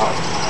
out.